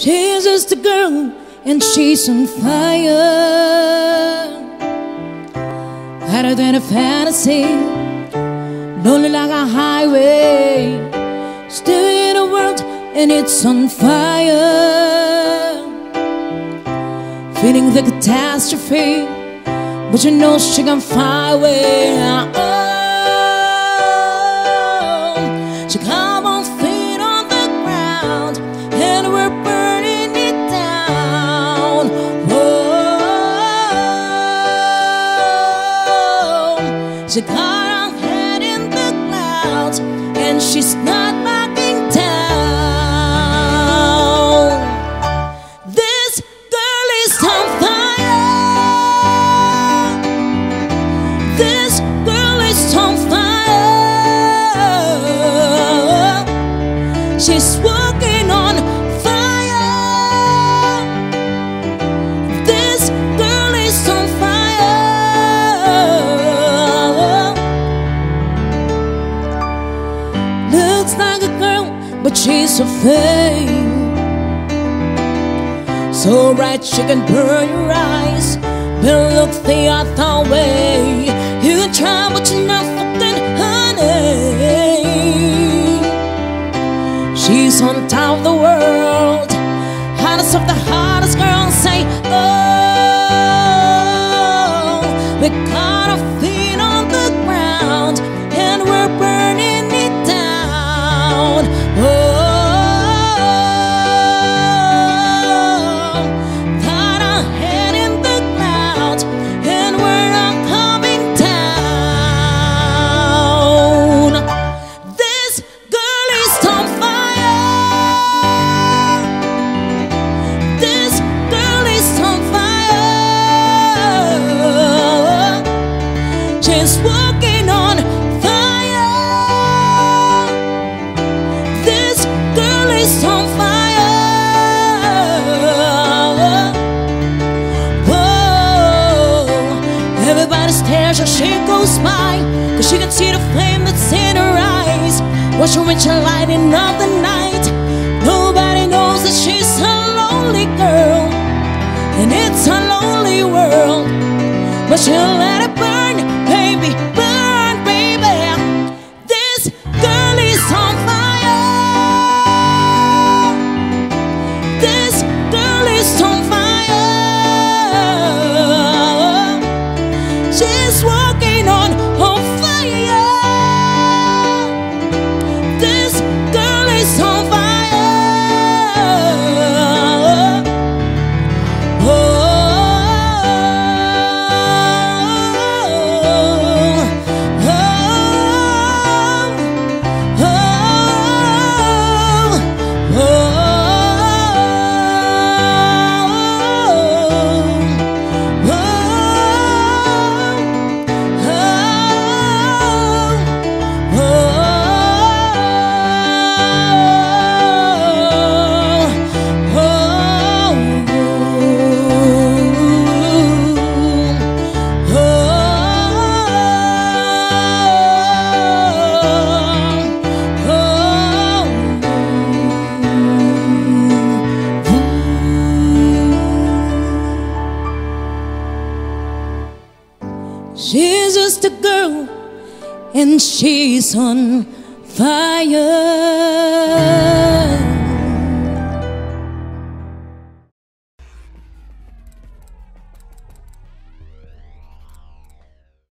She's just a girl and she's on fire. Hotter than a fantasy, lonely like a highway. Still in a world and it's on fire. Feeling the catastrophe, but you know she can fly away. Oh, she come she got her head in the clouds, and she's not backing down. This girl is on fire. This girl is on fire. She's but she's so fake. So bright she can burn your eyes. But look the other way. You try, but you're not fucking honey. She's on top of the world. Hottest of the hottest she can see the flame that's in her eyes. Watch her reach the lighting of the night. Nobody knows that she's a lonely girl. And it's a lonely world. But she'll just a girl and she's on fire.